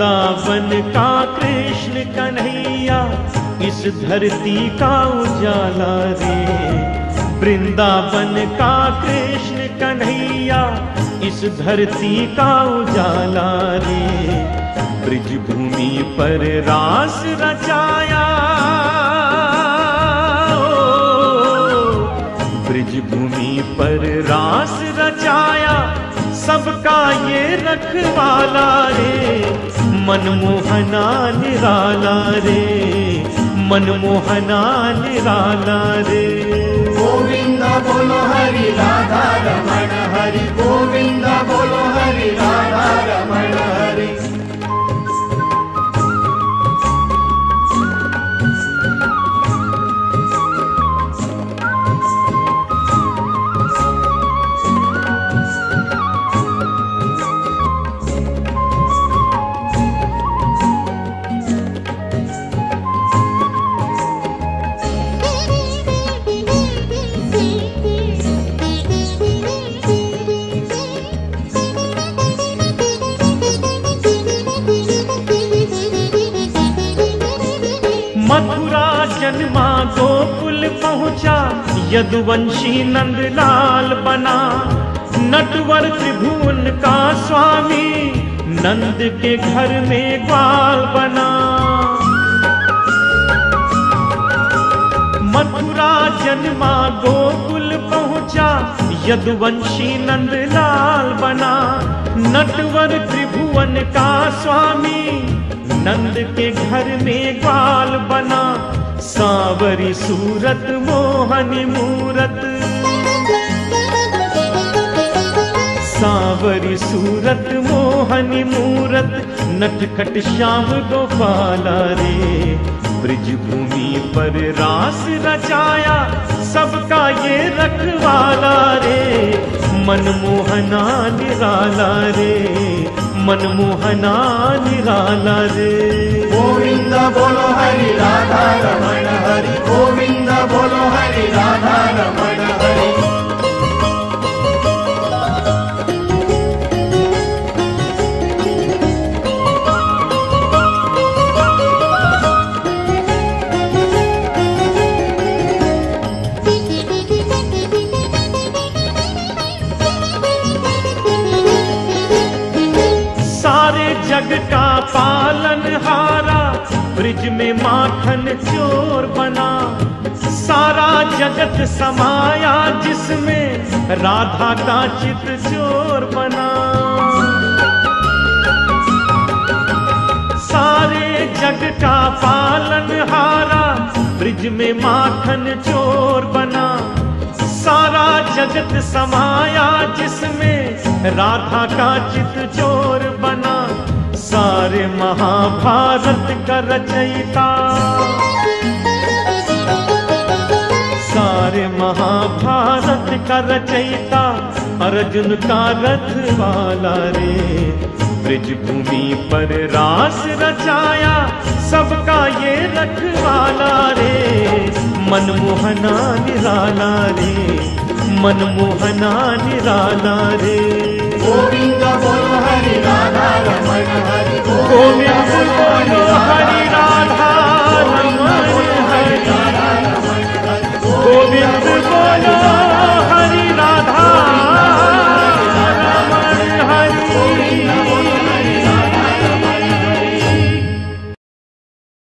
का कृष्ण कन्हैया, इस धरती का उजाला रे। वृंदावन का कृष्ण कन्हैया, इस धरती का उजाला रे। ब्रिज भूमि पर रास रचाया। ब्रिज भूमि पर रास रचाया। सबका ये रखवाला रे। मनमोहना निराला रे। मनमोहना निराला रे। गोविंदा बोलो हरि राधा मथुरा जन्मा गोकुल पहुँचा, यदुवंशी नंदलाल बना। नटवर त्रिभुवन का स्वामी, नंद के घर में ग्वाल बना। मथुरा जन्मा गोकुल पहुँचा, यदुवंशी नंदलाल बना। नटवर त्रिभुवन का स्वामी, नंद के घर में ग्वाल बना। सावरी सूरत, मोहनी मूरत। सावरी सूरत, मोहनी मूरत, नटखट श्याम गोपाला रे। ब्रिज भूमि पर रास रचाया, सबका ये रखवाला रे। मनमोहना निराला रे, मनमोहना निराला रे। गोविंद बोलो हरि राधा रमण हरि, गोविंद बोलो हरि राधा रमण हरि। जग का पालन ब्रिज में माखन चोर बना। सारा जगत समाया जिसमें राधा का चित चोर बना। सारे जग का पालन हारा, ब्रिज में माखन चोर बना। सारा जगत समाया जिसमें राधा का चित चोर बना। सारे महाभारत का रचयिता। सारे महाभारत का रचयिता अर्जुन का रथ वाला रे। ब्रिज भूमि पर रास रचाया सबका ये रखवाला रे। मनमोहना निराला रे, मनमोहना निराला रे। गोविंद बोल हरि राधा रमण हरि गोविंद बोलो